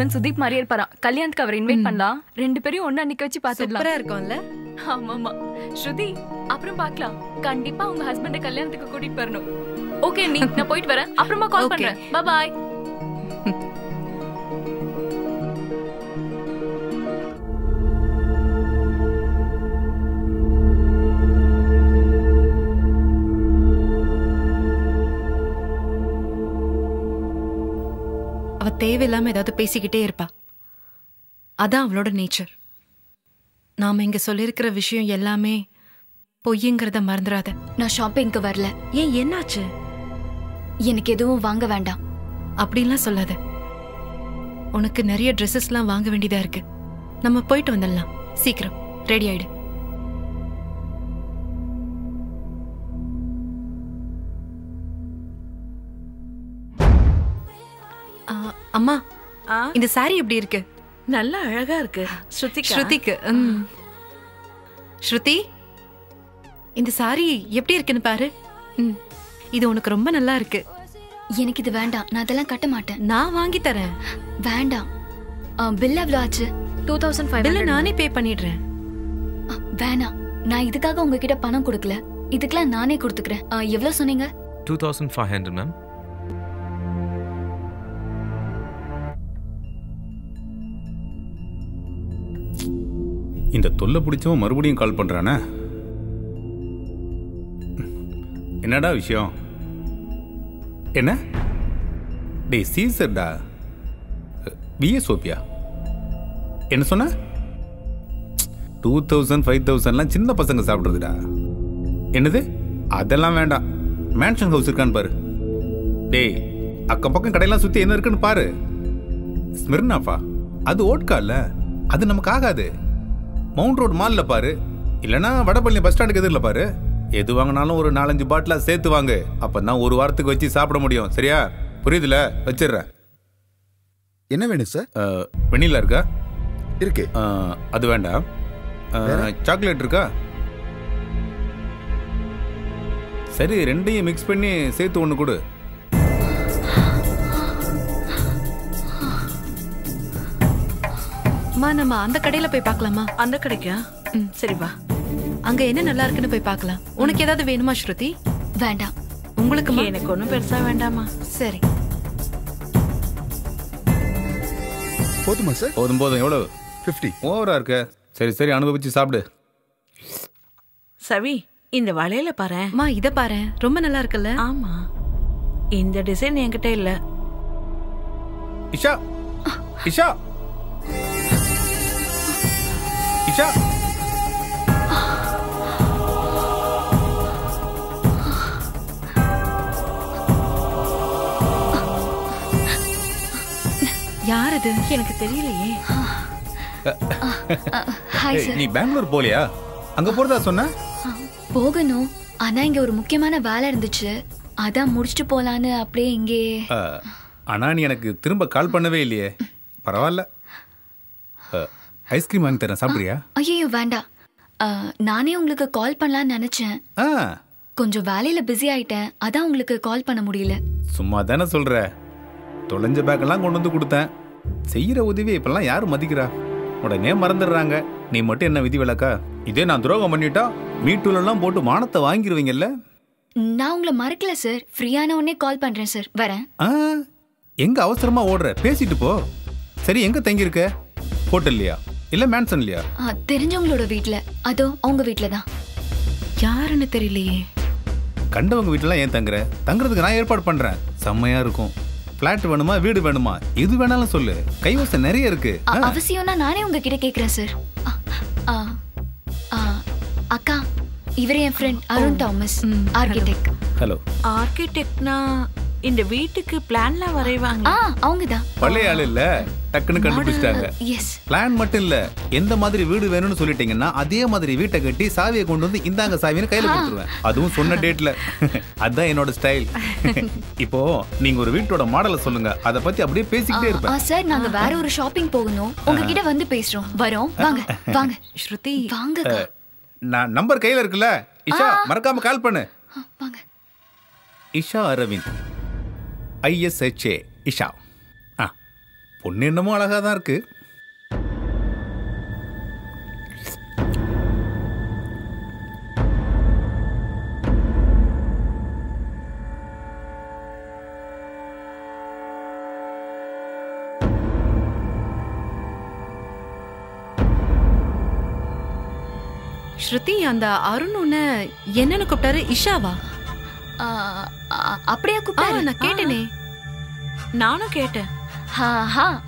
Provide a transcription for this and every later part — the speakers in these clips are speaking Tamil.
ஹஸ்பண்ட் சுதீப் மாதிரியே இருப்பாராம் கல்யாணத்துக்கு அவர் இன்வைட் பண்ணலாம் ரெண்டு பேரையும் ஒண்ணா நிக்க வச்சு சூப்பரா இருக்கும்ல. ஆமாமா. ஸ்ருதி அப்புறம் பார்க்கலாம். கண்டிப்பா உங்க ஹஸ்பண்ட கல்யாணத்துக்கு கூட்டிட்டு வரணும் ஓகே நீ நான் போயிட்டு வரேன். அப்புறமா கால். பண்றேன். பாய் அவ தேவையில்லாம ஏதாவது பேசிக்கிட்டே இருப்பா. அதான் அவளோட நேச்சர் நாம இங்க சொல்லியிருக்கிற விஷயம் எல்லாமே பொய்யுங்கிறத மறந்துடாத நான் ஷாப்பிங்க்கு வரல. ஏன் என்னாச்சு? எனக்கு எதுவும் வாங்க வேண்டாம். அப்படின்லாம் சொல்லாத. உனக்கு நிறைய ட்ரெஸ்ஸஸ்லாம் வாங்க வேண்டியதா இருக்கு. நம்ம போயிட்டு வந்துடலாம். சீக்கிரம். ரெடி ஆயிடு. இந்த saree எப்படி இருக்கு? நல்ல அழகா இருக்கு. ஸ்ருதிகா. ஸ்ருதிக்கு. ஸ்ருதி இந்த saree எப்படி இருக்குன்னு பாரு. ம். இது உனக்கு ரொம்ப நல்லா இருக்கு. எனக்கு இது வேண்டாம். நான் அதெல்லாம் கட்ட மாட்டேன். நான் வாங்கி தரேன். வேண்டாம். பில் எவ்வளோ ஆச்சு? டூ தௌசண்ட் ஃபைவ் பில்ல நானே பே பண்ணிடுறேன். வேணாம். நான் இதுக்காக உங்ககிட்ட பணம் கொடுக்கல. இதுக்கெல்லாம் நானே கொடுத்துக்கிறேன். அ, எவ்வளவு சொன்னீங்க? Two thousand five hundred ma'am இந்த தொல்லை பிடிச்சவன் மறுபடியும் கால் பண்ணுறானே என்னடா விஷயம்? என்ன? டேய் சீசர்டா? PS Sophia? என்ன சொன்ன? டூ தௌசண்ட் ஃபைவ் தௌசண்ட்லாம் சின்ன பசங்க சாப்பிட்றதுடா. என்னது? அதெல்லாம் வேண்டாம். மேன்ஷன் ஹவுஸ் இருக்கான்னு பாரு. டேய் அக்கம் பக்கம் கடையெல்லாம் சுற்றி என்ன இருக்குன்னு பாரு. ஸ்மிர்னாஃபா அது ஓட்கா இல்ல அது நமக்கு ஆகாது. மவுண்ட் ரோட் மால்ல பாரு. இல்லனா வடபழனி பஸ் ஸ்டாண்டுக்கு எதிரில் பாரு. எது வாங்கினாலும் ஒரு நாலஞ்சு பாட்டிலா சேர்த்து வாங்கு. அப்பதான் ஒரு வாரத்துக்கு வச்சு சாப்பிட முடியும். சரியா? புரியுதுல? வச்சிடுறேன். என்ன வேணும் சார் வெண்ணிலா இருக்கா? இருக்கு. அது வேண்டாம் சாக்லேட் இருக்கா? சரி ரெண்டையும் மிக்ஸ் பண்ணி சேர்த்து ஒன்று கொடு. அம்மா நம்ம அந்த கடையில போய் பார்க்கலாமா? அந்த கடைக்கா? சரி வா. அங்க என்ன நல்லா இருக்குன்னு போய் பார்க்கலாம். உனக்கு ஏதாவது வேணுமா ஸ்ருதி? வேண்டாம். உங்களுக்கு எனக்கு ஒன்றும் பெருசா வேண்டாமா சரி. போதுமா சார்? போதும் போதும். எவ்வளவு? ஃபிஃப்டி. ஓவரா இருக்க. சரி சரி அனுபவிச்சு சாப்பிடு. சவி இந்த வளையல பாரு. அம்மா இத பாரு. ரொம்ப நல்லா இருக்குல்ல? ஆமா. இந்த டிசைன் என்கிட்ட இல்ல. இஷா! இஷா! இஷா யார் இது எனக்கு தெரியலையே. ஹாய் சார் நீ பெங்களூர் போலியா? அங்க போறதா சொன்ன? போகணும். ஆனா இங்க ஒரு முக்கியமான வேலை இருந்துச்சு. அதான் முடிச்சுட்டு போலான்னு அப்படியே இங்கே. ஆனா நீ எனக்கு திரும்ப கால் பண்ணவே இல்லையே. பரவாயில்ல. ஐஸ்கிரீம் வாங்கி தரேன் சாப்பிட்றியா? ஐயோ வேண்டாம். நானே உங்களுக்கு கால் பண்ணலாம்னு நினைச்சேன். கொஞ்சம் வேலையில பிஸி ஆயிட்டேன். அதான் உங்களுக்கு கால் பண்ண முடியல. சும்மா தானே சொல்ற. தொலைஞ்ச பேக்கெல்லாம் கொண்டு வந்து கொடுத்தேன். செய்யற உதவி இப்பெல்லாம் யாரு மதிக்கிறா? உடனே மறந்துடுறாங்க. நீ மட்டும் என்ன விதி விலக்கா இதே நான் துரோகம் பண்ணிட்டா மீட்டூலெல்லாம் போட்டு மானத்தை வாங்கிடுவீங்கல்ல நான் உங்களை மறக்கல சார் ஃப்ரீயான உடனே கால் பண்றேன் சார் வரேன். எங்க அவசரமா ஓடுற? பேசிட்டு போ. சரி எங்க தங்கியிருக்க? ஹோட்டல்லையா இல்ல மேன்சன்லையா அ, தெரிஞ்சவங்களோட வீட்ல. அதோ அவங்க வீட்ல தான். யாருன்னு தெரியலையே. கண்டவங்க வீட்டுலாம் ஏன் தங்குற? தங்குறதுக்கு நான் ஏற்பாடு பண்றேன். செம்மையா இருக்கும். பிளாட் வேணுமா வீடு வேணுமா? எது வேணாலும் சொல்லு. கைவசம் நிறைய இருக்கு. அவசியம்னா நானே உங்ககிட்ட கேக்குறேன் சார் அக்கா இவர் என் friend Arun Thomas architect hello ஆர்கிடெக்ட்னா இந்த வீட்டுக்கு பிளான்லாம் வரைவாங்க. ஆ அவங்க தான் பழைய ஆள் இல்ல டக்குன்னு கண்டுபிடிச்சிட்டாங்க. எஸ் பிளான் மட்டும் இல்ல. எந்த மாதிரி வீடு வேணும்னு சொல்லிட்டீங்கன்னா அதே மாதிரி வீட்டை கட்டி சாவியை கொண்டு வந்து இந்தாங்க சாவின்னு கையில கொடுத்துருவேன். அதுவும் சொன்ன டேட்ல அதான் என்னோட ஸ்டைல் இப்போ நீங்க ஒரு வீட்டோட மாடலை சொல்லுங்க. அத பத்தி அப்படியே பேசிக்கிட்டே இருப்பேன். சார் நாங்க வேற ஒரு ஷாப்பிங் போகணும். உங்ககிட்ட வந்து பேசுறோம். வரோம். வாங்க வாங்க. ஸ்ருதி. வாங்க. நான் நம்பர் கையில இருக்குல்ல. இஷா மறக்காம கால் பண்ணு. வாங்க. இஷா அரவிந்த். ஐஎஸ்ஹெச்ஏ இஷா. ஆ பொண்ணு என்னமோ அழகா தான் இருக்கு. ஸ்ருதி அந்த அருண் உன்னை என்னன்னு கூப்பிட்டாரு? இஷாவா? அப்படியா கூப்பிட்டாரு நான் கேட்டேனே. நானும் கேட்டேன்.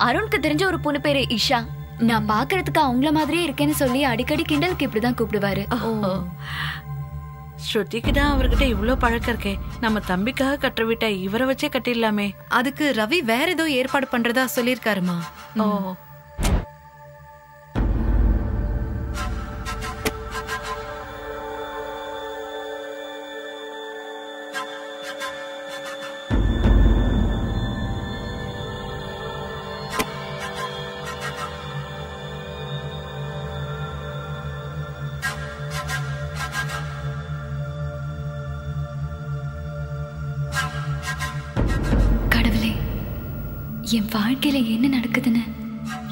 அருணுக்கு தெரிஞ்ச ஒரு பொண்ணு பேரு இஷா. நான் பாக்குறதுக்கு அவங்கள மாதிரியே இருக்கேன்னு சொல்லி அடிக்கடி கிண்டலுக்கு இப்படிதான் கூப்பிடுவாரு. ஓ ஸ்ருதிக்கு தான் அவர்கிட்ட இவ்ளோ பழக்கம் இருக்கே. நம்ம தம்பிக்காக கட்டுற வீட்டை இவரை வச்சே கட்டிடலாமே. அதுக்கு ரவி வேற ஏதோ ஏற்பாடு பண்றதா சொல்லிருக்காருமா ஓ வாழ்க்கையில என்ன நடக்குதுன்னு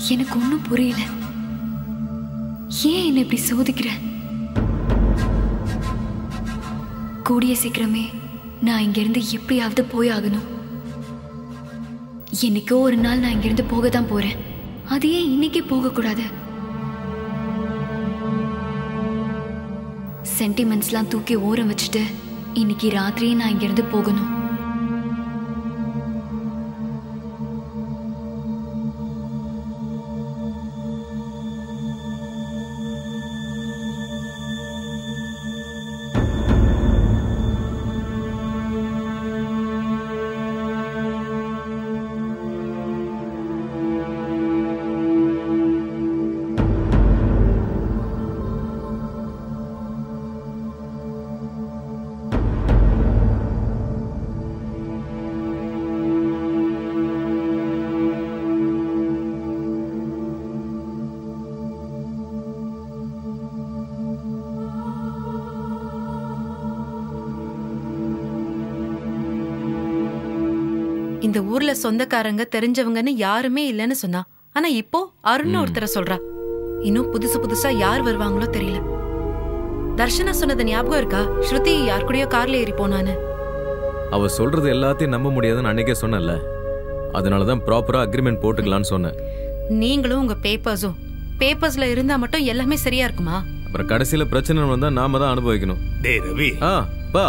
எனக்கு ஒன்றும் புரியல. ஏன் என்னை இப்படி சோதிக்கிற? கூடிய சீக்கிரமே நான் இங்கிருந்து எப்படியாவது போய் ஆகணும் என்னைக்கோ ஒரு நாள் நான் இங்கிருந்து போக தான் போறேன். அது ஏன் இன்னைக்கே போகக்கூடாது. சென்டிமெண்ட்ஸ்லாம் தூக்கி ஓரம் வச்சுட்டு இன்னைக்கு ராத்திரியே நான் இங்கிருந்து போகணும். இந்த ஊர்ல சொந்தக்காரங்க தெரிஞ்சவங்கன்னு யாருமே இல்லைன்னு சொன்னா. ஆனா இப்போ அருண் ஒருத்தர சொல்றா. இன்னும் புதுசு புதுசா யார் வருவாங்களோ தெரியல. தர்ஷனா சொன்னது ஞாபகம் இருக்கா? ஸ்ருதி யார் கூடயோ கார்ல ஏறி போனான்னு. அவ சொல்றது எல்லாத்தையும் நம்ப முடியாதுன்னு அன்னைக்கே சொன்னல அதனால தான் ப்ராப்பரா அக்ரிமெண்ட் போட்டுக்கலாம்னு சொன்னேன். நீங்களும் உங்க பேப்பர்ஸும் பேப்பர்ஸ்ல இருந்தா மட்டும் எல்லாமே சரியா இருக்குமா? அப்புறம் கடைசியில பிரச்சனை வந்தா நாம தான் அனுபவிக்கணும். டேய் ரவி. ஆ பா.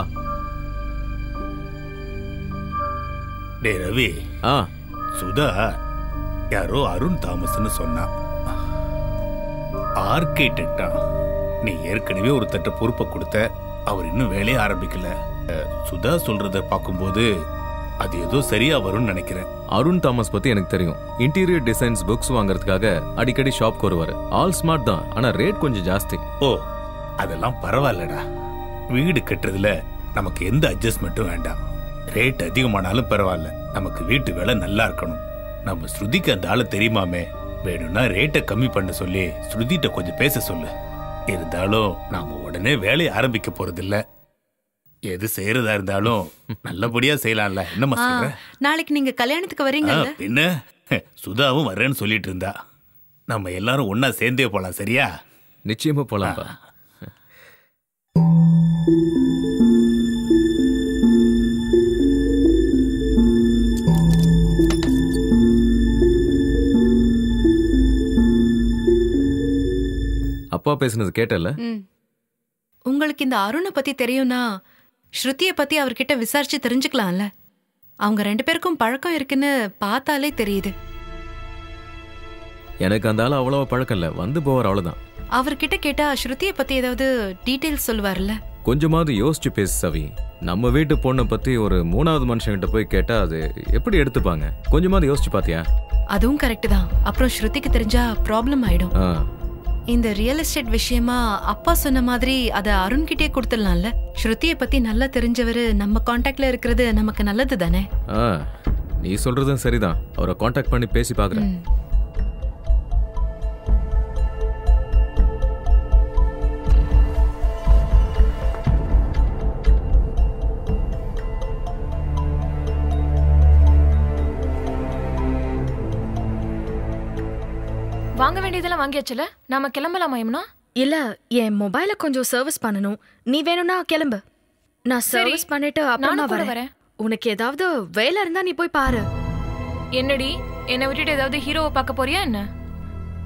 டேய் ரவி. ஆ. சுதா யாரோ அருண் தாமஸ்னு சொன்னா. ஆர்கிடெக்டா நீ ஏற்கனவே ஒரு தட்ட பொறுப்பை கொடுத்த அவர் இன்னும் வேலையே ஆரம்பிக்கல. சுதா சொல்றத பார்க்கும்போது அது ஏதோ சரியா வரும்னு நினைக்கிறேன். அருண் தாமஸ் பத்தி எனக்கு தெரியும். இன்டீரியர் டிசைன்ஸ் புக்ஸ் வாங்குறதுக்காக அடிக்கடி ஷாப்க்கு வருவாரு. ஆல் ஸ்மார்ட் தான் ஆனா ரேட் கொஞ்சம் ஜாஸ்தி. ஓ அதெல்லாம் பரவாயில்லடா. வீடு கட்டுறதுல நமக்கு எந்த அட்ஜஸ்ட்மெண்ட்டும் வேண்டாம். ரேட் அதிகமானாலும் பரவாயில்ல. நமக்கு வீட்டு வேலை நல்லா இருக்கணும். நம்ம ஸ்ருதிக்கு அந்த ஆளு தெரியுமாமே? வேணும்னா ரேட்டை கம்மி பண்ண சொல்லி ஸ்ருதிட்ட கொஞ்சம் பேச சொல்லு. இருந்தாலும் நாம உடனே வேலையை ஆரம்பிக்க போறதில்ல. எது செய்யறதா இருந்தாலும் நல்லபடியா செய்யலாம்ல. என்னம்மா சொல்ற? நாளைக்கு நீங்க கல்யாணத்துக்கு ஆ, வரீங்கல்ல பின்ன சுதாவும் வர்றேன்னு சொல்லிட்டு இருந்தா. நம்ம எல்லாரும் ஒன்னா சேர்ந்தே போலாம் சரியா? நிச்சயமா போலாம்ப்பா அப்பா பேசுனது கேட்டல. உங்களுக்கு இந்த அருணை பத்தி தெரியும்னா ஸ்ருதிய பத்தி அவர்கிட்ட விசாரிச்சு தெரிஞ்சுக்கலாம்ல. அவங்க ரெண்டு பேருக்கும் பழக்கம் இருக்குன்னு பார்த்தாலே தெரியுது. எனக்கு அந்த ஆள் அவ்வளவா பழக்கம் இல்ல. வந்து போவார் அவ்வளவுதான். அவர்கிட்ட கேட்டா ஸ்ருதிய பத்தி ஏதாவது டீடைல்ஸ் சொல்லுவார்ல? கொஞ்சமாவது யோசிச்சு பேசு சவி. நம்ம வீட்டு பொண்ணை பத்தி ஒரு மூணாவது மனுஷங்கிட்ட போய் கேட்டா அது எப்படி எடுத்துப்பாங்க? கொஞ்சமாவது யோசிச்சு பாத்தியா? அதுவும் கரெக்ட் தான். அப்புறம் ஸ்ருதிக்கு தெரிஞ்சா ப்ராப்ளம் ஆயிடும். இந்த ரியல் எஸ்டேட் விஷயமா அப்பா சொன்ன மாதிரி அத அருண்கிட்டே கொடுத்துடலாம்ல? ஸ்ருதியை பத்தி நல்லா தெரிஞ்சவரு நம்ம காண்டாக்ட்ல இருக்கிறது நமக்கு நல்லது தானே நீ சொல்றதும் சரிதான். அவரை காண்டாக்ட் பண்ணி பேசி பார்க்கறேன் ம். வேண்டியதெல்லாம் வாங்கியாச்சுல? நாம கிளம்பலாமா யமுனா? இல்ல என் மொபைல கொஞ்சம் சர்வீஸ் பண்ணணும். நீ வேணும்னா கிளம்பு. நான் சரி, சர்வீஸ் பண்ணிட்டு அப்புறமா வரேன். உனக்கு ஏதாவது வேலை இருந்தா நீ போய் பாரு. என்னடி? என்னை விட்டுட்டு ஏதாவது ஹீரோவை பார்க்க போறியா என்ன?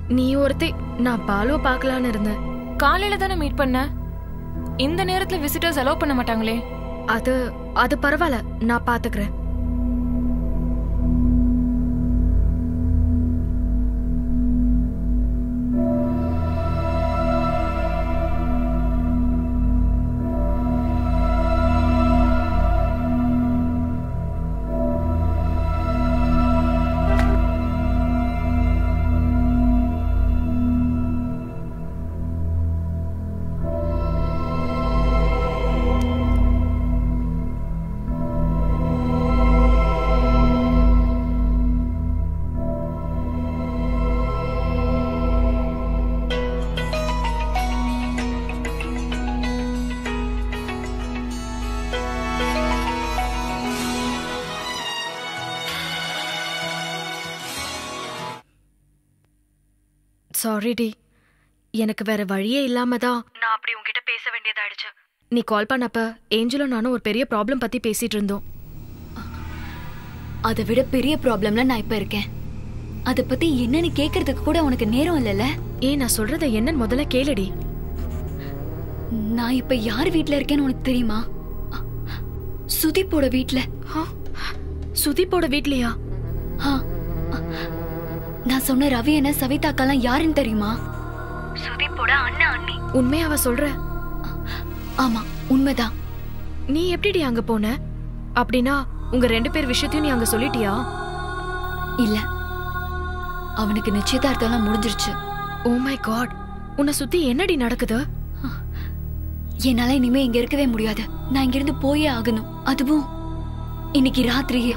நீ ஒருத்தி நான் பாலுவை பார்க்கலான்னு இருந்தேன். காலையில தானே மீட் பண்ண? இந்த நேரத்துல விசிட்டர்ஸ் அலோவ் பண்ண மாட்டாங்களே. அது அது பரவாயில்ல நான் பாத்துக்கிறேன் சாரி டி. எனக்கு வேற வழியே இல்லாம தான் நான் அப்படி உன்கிட்ட பேச வேண்டியதாயிடுச்சு. நீ கால் பண்ணப்ப ஏஞ்சலும் நானும் ஒரு பெரிய ப்ராப்ளம் பத்தி பேசிட்டு இருந்தோம். அதை விட பெரிய ப்ராப்ளம்ல நான் இப்ப இருக்கேன். அதை பத்தி என்னன்னு கேக்குறதுக்கு கூட உனக்கு நேரம் இல்லைல்ல ஏன் நான் சொல்றத என்னன்னு முதல்ல கேளுடி. நான் இப்ப யார் வீட்ல இருக்கேன்னு உனக்கு தெரியுமா? சுதீப்போட வீட்ல. சுதீப்போட வீட்லயா? ஆ, நான் சொன்ன ரவி என்ன சவிதாக்கெல்லாம் யாருன்னு தெரியுமா? சுதீப்போட அண்ணா அண்ணி. உண்மையா அவ சொல்ற? ஆமா உண்மைதான். நீ எப்படிடி அங்க போன? அப்படின்னா உங்க ரெண்டு பேர் விஷயத்தையும் நீ அங்க சொல்லிட்டியா? இல்ல. அவனுக்கு நிச்சயதார்த்தம் முடிஞ்சிருச்சு. Oh my god. உன்னை சுத்தி என்னடி நடக்குது? என்னால இனிமே இங்க இருக்கவே முடியாது. நான் இங்கிருந்து போயே ஆகணும். அதுவும் இன்னைக்கு ராத்திரியே.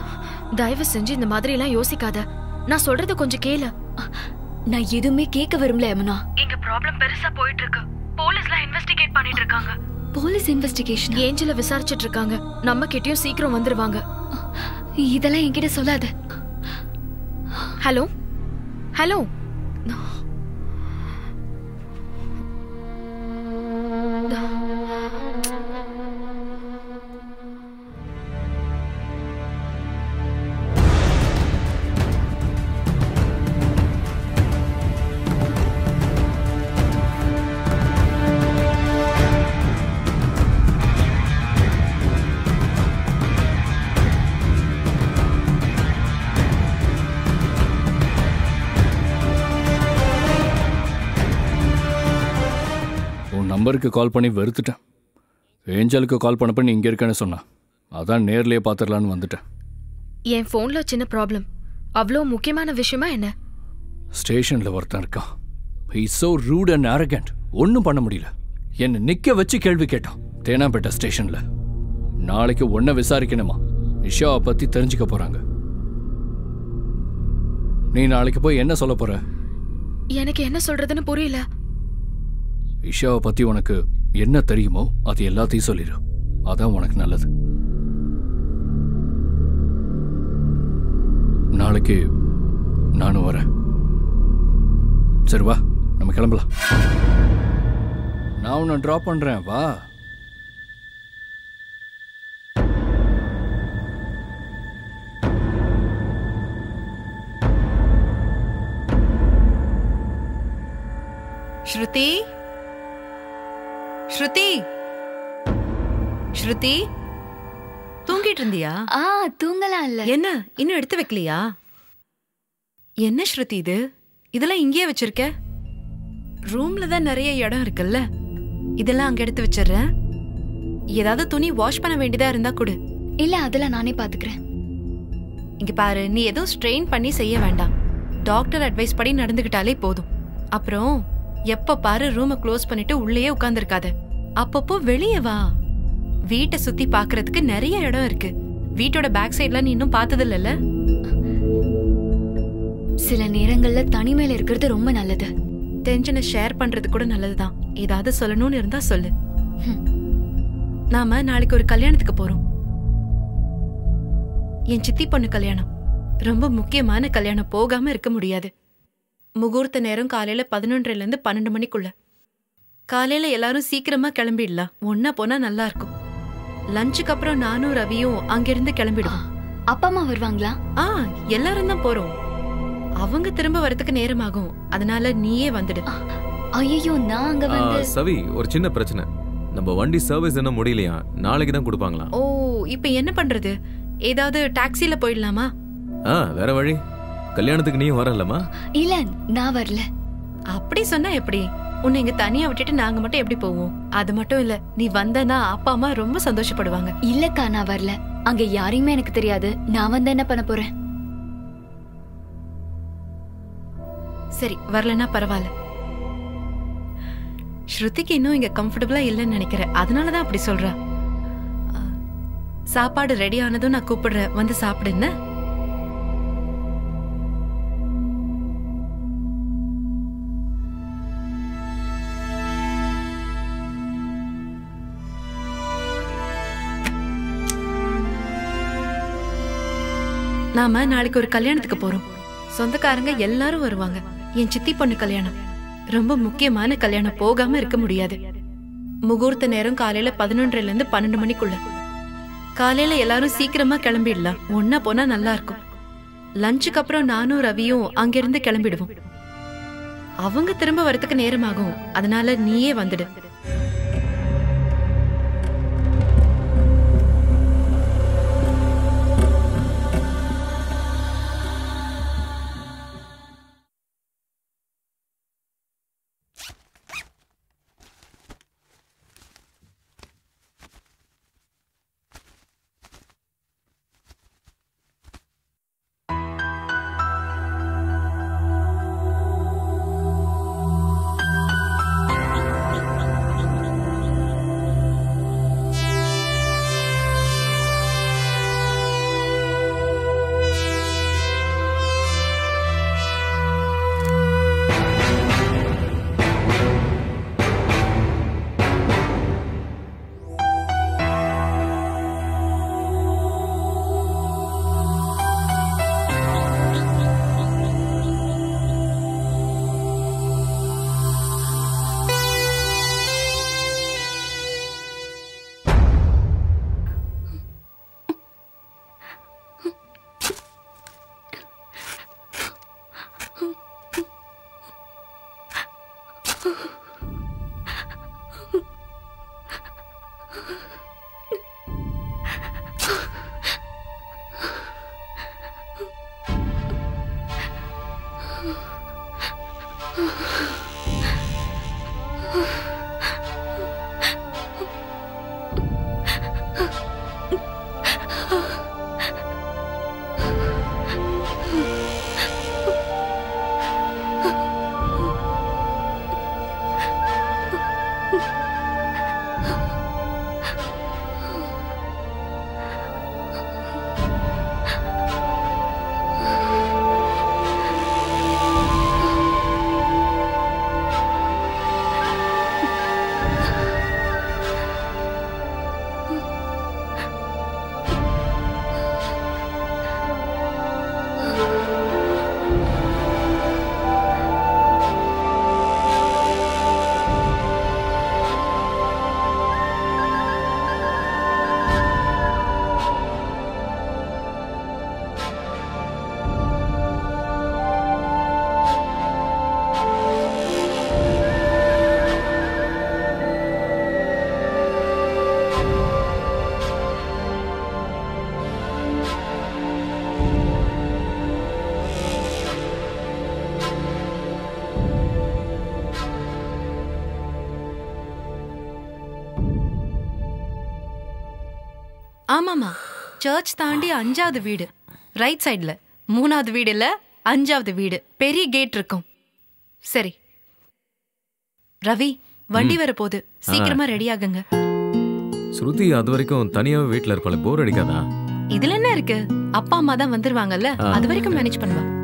தயவு செஞ்சு இந்த மாதிரி எல்லாம் யோசிக்காத. நான் சொல்றத கொஞ்சம் கேளு. நான் எதுவுமே கேட்க விரும்பல யமுனா. இங்க ப்ராப்ளம் பெருசா போயிட்டு இருக்கு போலீஸ்லாம் இன்வெஸ்டிகேட் பண்ணிட்டு இருக்காங்க போலீஸ் இன்வெஸ்டிகேஷன் ஏஞ்சல விசாரிச்சிட்டு இருக்காங்க நம்ம கிட்டயும் சீக்கிரம் வந்துருவாங்க. இதெல்லாம் என்கிட்ட சொல்லாத. ஹலோ? ஹலோ? நம்பருக்கு கால் பண்ணி வெறுத்துட்டேன். ஏஞ்சலுக்கு கால் பண்ணப்ப நீ இங்கே இருக்கேன்னு சொன்னான் அதான் நேர்லயே பார்த்துடலான்னு வந்துட்டேன். என் போன்ல சின்ன ப்ராப்ளம் அவ்வளோ முக்கியமான விஷயமா என்ன? ஸ்டேஷனில் ஒருத்தன் இருக்கான். He so rude and arrogant. ஒன்றும் பண்ண முடியல. என்னை நிற்க வச்சு கேள்வி கேட்டான். தேனாம்பேட்டை ஸ்டேஷனில். நாளைக்கு ஒன்றை விசாரிக்கணுமா? இஷாவை பற்றி தெரிஞ்சுக்க போகிறாங்க நீ நாளைக்கு போய் என்ன சொல்ல போற? எனக்கு என்ன சொல்றதுன்னு புரியல. இஷாவை பற்றி உனக்கு என்ன தெரியுமோ அது எல்லாத்தையும் சொல்லிடு அதான் உனக்கு நல்லது. நாளைக்கு நானும் வரேன். சரி வா. நம்ம கிளம்பலாம். நான் உன்னை ட்ராப் பண்ணுறேன் வா. ஸ்ருதி? ஸ்ருதி? ஸ்ருதி? தூங்கிட்டு இருந்தியா? ஆ தூங்கலாம் இல்ல. என்ன? இன்னும் எடுத்து வைக்கலையா? என்ன ஸ்ருதி இது? இதெல்லாம் இங்கேயே வச்சிருக்க? ரூம்ல தான் நிறைய இடம் இருக்குல்ல. இதெல்லாம் அங்க எடுத்து வச்சிடுறேன். ஏதாவது துணி வாஷ் பண்ண வேண்டியதா இருந்தா கொடு. இல்ல அதெல்லாம் நானே பாத்துக்கிறேன். இங்க பாரு நீ எதுவும் ஸ்ட்ரெயின் பண்ணி செய்ய வேண்டாம். டாக்டர் அட்வைஸ் படி நடந்துக்கிட்டாலே போதும். அப்புறம் எப்ப பாரு ரூமை க்ளோஸ் பண்ணிட்டு உள்ளேயே உட்கார்ந்திருக்காத. அப்பப்போ வெளியே வா. வீட்டை சுத்தி பார்க்கிறதுக்கு நிறைய இடம் இருக்கு. வீட்டோட பேக் சைடுல நீ இன்னும் பார்த்தது இல்லைல்ல சில நேரங்கள்ல தனிமையில இருக்கிறது ரொம்ப நல்லது. டென்ஷனை ஷேர் பண்றது கூட நல்லதுதான். ஏதாவது சொல்லணும்னு இருந்தா சொல்லு. நாம நாளைக்கு ஒரு கல்யாணத்துக்கு போறோம். என் சித்தி பொண்ணு கல்யாணம். ரொம்ப முக்கியமான கல்யாணம். போகாம இருக்க முடியாது. முகூர்த்த நேரம் காலையில பதினொன்றரைல இருந்து பன்னெண்டு மணிக்குள்ள. காலையில எல்லாரும் சீக்கிரமா கிளம்பிடலாம். ஒன்னா போனா நல்லா இருக்கும். லஞ்சுக்கு அப்புறம் நானும் ரவியும் அங்கிருந்து கிளம்பிடுவோம். அப்பா அம்மா வருவாங்களா? ஆ எல்லாரும் தான் போறோம். அவங்க திரும்ப வரதுக்கு நேரமாகும். அதனால நீயே வந்துடு. ஐயோ நான் அங்க வந்து சவி ஒரு சின்ன பிரச்சனை. நம்ம வண்டி சர்வீஸ் என்ன முடியலையா? நாளைக்கு தான் கொடுப்பாங்களாம் ஓ இப்ப என்ன பண்றது? ஏதாவது டாக்ஸில போயிடலாமா? ஆ வேற வழி. கல்யாணத்துக்கு நீயும் வரலமா இல்ல நான் வரல. அப்படி சொன்னா எப்படி? உன்னை இங்க தனியா விட்டுட்டு நாங்க மட்டும் எப்படி போவோம்? அது மட்டும் இல்ல நீ வந்தனா அப்பா அம்மா ரொம்ப சந்தோஷப்படுவாங்க. இல்லக்கா நான் வரல. அங்க யாரையுமே எனக்கு தெரியாது. நான் வந்து என்ன பண்ண போறேன்? சரி வரலனா பரவாயில்ல. ஸ்ருதிக்கு இன்னும் இங்க கம்ஃபர்டபுளா இல்லைன்னு நினைக்கிறேன் அதனாலதான் அப்படி சொல்றா. சாப்பாடு ரெடி ஆனதும் நான் கூப்பிடுறேன். வந்து சாப்பிடு நாம நாளைக்கு ஒரு கல்யாணத்துக்கு போறோம். சொந்தக்காரங்க எல்லாரும் வருவாங்க. என் சித்தி பொண்ணு கல்யாணம். ரொம்ப முக்கியமான கல்யாணம். போகாம இருக்க முடியாது. முகூர்த்த நேரம் காலையில பதினொன்றுல இருந்து பன்னெண்டு மணிக்குள்ள. காலையில எல்லாரும் சீக்கிரமா கிளம்பிடலாம். ஒன்னா போனா நல்லா இருக்கும். லஞ்சுக்கு அப்புறம் நானும் ரவியும் அங்கிருந்து கிளம்பிடுவோம். அவங்க திரும்ப வரத்துக்கு நேரமாகும். அதனால நீயே வந்துடு. ஆமாமா சர்ச் தாண்டி அஞ்சாவது வீடு. ரைட் சைடுல மூணாவது வீடு இல்ல அஞ்சாவது வீடு. பெரிய கேட் இருக்கும். சரி. ரவி வண்டி வர போகுது சீக்கிரமா ரெடி ஆகுங்க. ஸ்ருதி அது வரைக்கும் தனியாவே வீட்ல இருப்பாள். போர் அடிக்காதா? இதுல என்ன இருக்கு? அப்பா அம்மா தான் வந்துருவாங்கல்ல. அது வரைக்கும் மேனேஜ் பண்ணுவா.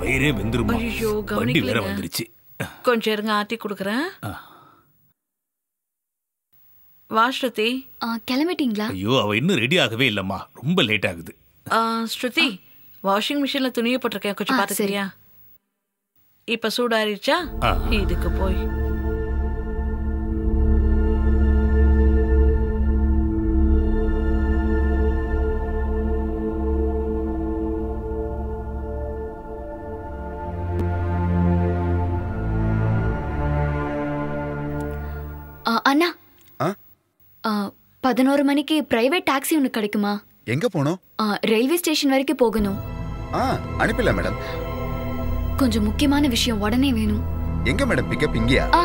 வயிறே வெந்துருமா? ஐயோ வண்டி வேற வந்துருச்சு. கொஞ்சம் இருங்க ஆட்டி கொடுக்குறேன். வா ஸ்ருதி. கிளம்பிட்டீங்களா? ஐயோ அவ இன்னும் ரெடி ஆகவே இல்லம்மா. ரொம்ப லேட் ஆகுது. ஆ, ஸ்ருதி வாஷிங் மிஷின்ல துணியை போட்டிருக்கேன். கொஞ்சம் ஆ, பாத்துக்கிறியா இப்ப சூடாரிச்சா. இதுக்கு போய். அண்ணா. பதினோரு மணிக்கு பிரைவேட் டாக்ஸி ஒன்று கிடைக்குமா? எங்க போனோம் ஆ, ரயில்வே ஸ்டேஷன் வரைக்கும் போகணும். ஆ அனுப்பிடலாம் மேடம் கொஞ்சம் முக்கியமான விஷயம் உடனே வேணும். எங்க மேடம் பிக்கப் இங்கேயா? ஆ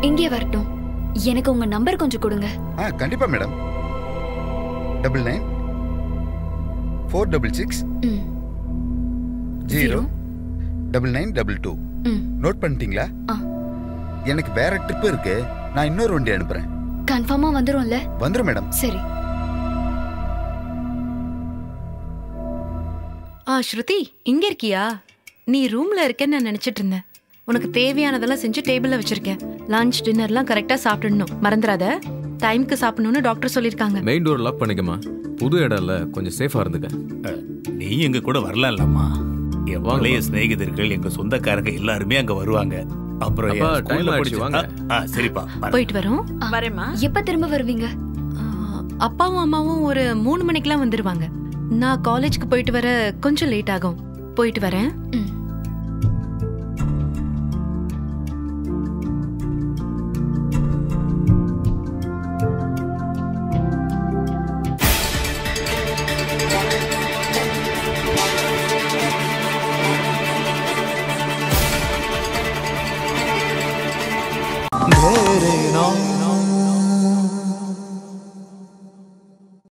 இங்கே வரட்டும். எனக்கு உங்க நம்பர் கொஞ்சம் கொடுங்க. ஆ கண்டிப்பா madam double nine four double six ம். Zero double nine double two note பண்ணிட்டீங்களா? ஆ. எனக்கு வேற ட்ரிப் இருக்கு. நான் இன்னொரு வண்டி அனுப்புறேன். கன்ஃபார்மா வந்துரும்ல? வந்துரும் மேடம். சரி. ஆ ஸ்ருதி இங்க இருக்கியா? நீ ரூம்ல இருக்கேன்னு நான் நினைச்சிட்டு இருந்தேன். உனக்கு தேவையானதெல்லாம் செஞ்சு டேபிள்ல வச்சிருக்கேன். லஞ்ச் டின்னர்லாம் கரெக்டா சாப்பிடணும். மறந்துடாத. டைம்க்கு சாப்பிடணும்னு டாக்டர் சொல்லிருக்காங்க மெயின் டோர் லாக் பண்ணிக்கமா புது இடம் இல்ல கொஞ்சம் சேஃபா இருந்துக்க. நீ எங்க கூட வரலாம்லம்மா. வாங்க. சிநேகிதர்கள் எங்க சொந்தக்காரங்க எல்லாருமே அங்க வருவாங்க. அப்புறம் என் ஸ்கூல்ல ஆயிடுச்சு, படிச்ச- வாங்க. ஆ, ஆ, சரிப்பா வரேன். போயிட்டு வரோம். வரேம்மா. எப்ப திரும்ப வருவீங்க? ஆ, அப்பாவும் அம்மாவும் ஒரு மூணு மணிக்கெல்லாம் வந்துருவாங்க. நான் காலேஜ்க்கு போயிட்டு வர கொஞ்சம் லேட் ஆகும். போயிட்டு வரேன். ம்.